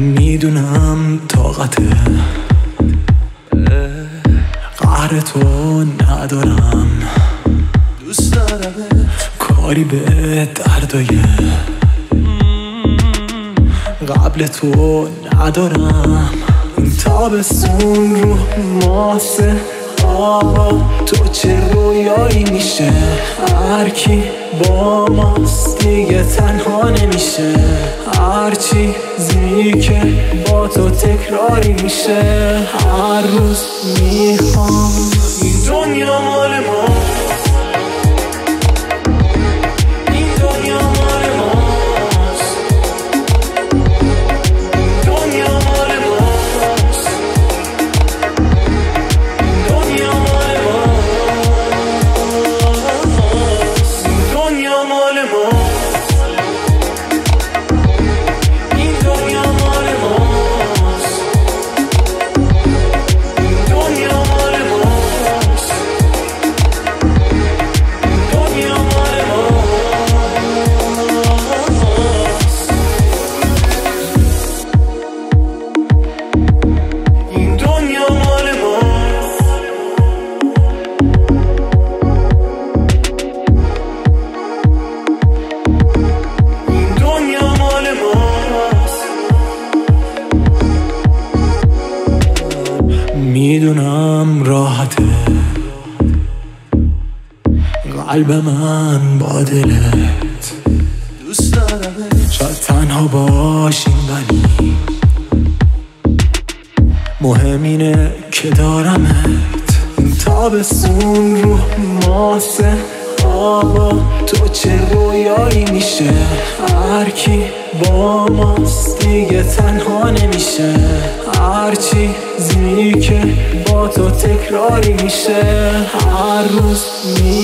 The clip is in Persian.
می‌دونم طاقته قهر تو ندارم. دوست دارم. کاری به دردای قبل تو ندارم. تابستون رو ماسه آقا تو چه رویایی میشه؟ هرکی با ماست دیگه تنها نمیشه. هر چیزی که با تو تکراری میشه هر روز می‌خوام. این دنیا مال ما می‌دونم راحته. قلب من با دلت. دوست دارم. شاید تنها باشیم ولی مهم اینه که دارمت. تابستون رو ماسه آقا تو چه رویایی میشه؟ هر کی با ماست دیگه تنها نمیشه. هر چیزی که با تو تکراری میشه. هر روز می‌خوام